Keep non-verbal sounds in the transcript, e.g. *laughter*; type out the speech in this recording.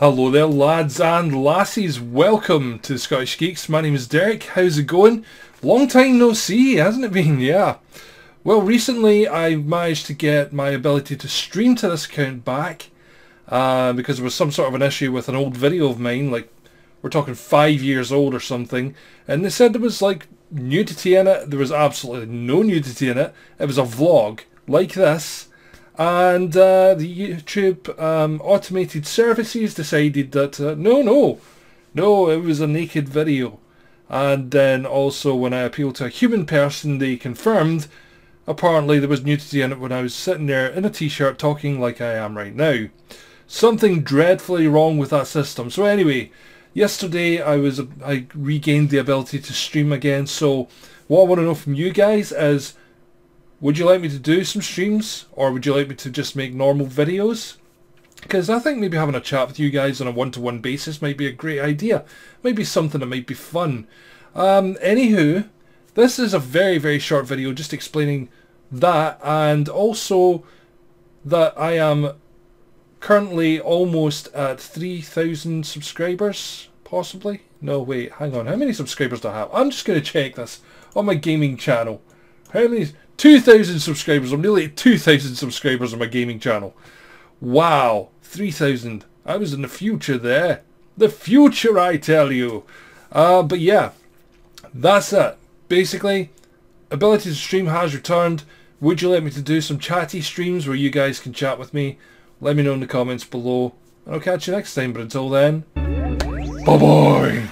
Hello there lads and lassies, welcome to Scottish Geeks. My name is Derek, how's it going? Long time no see, hasn't it been? *laughs* Yeah. Well recently I managed to get my ability to stream to this account back uh, because there was some sort of an issue with an old video of mine, like we're talking five years old or something, and they said there was like nudity in it. There was absolutely no nudity in it. It was a vlog like this and uh, the YouTube um, automated services decided that uh, no, no, no, it was a naked video. And then also when I appealed to a human person, they confirmed apparently there was nudity in it when I was sitting there in a t-shirt talking like I am right now. Something dreadfully wrong with that system. So anyway, yesterday I was I regained the ability to stream again. So what I want to know from you guys is would you like me to do some streams or would you like me to just make normal videos? Because I think maybe having a chat with you guys on a one-to-one basis might be a great idea. Maybe something that might be fun. Um, anywho, this is a very, very short video just explaining that and also that I am currently almost at 3,000 subscribers, possibly. No, wait, hang on. How many subscribers do I have? I'm just going to check this on my gaming channel. How many? 2,000 subscribers. I'm nearly at 2,000 subscribers on my gaming channel. Wow. 3,000. I was in the future there. The future, I tell you. Uh, but yeah, that's it. Basically, ability to stream has returned. Would you like me to do some chatty streams where you guys can chat with me? Let me know in the comments below. And I'll catch you next time. But until then, bye-bye.